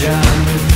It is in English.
ocean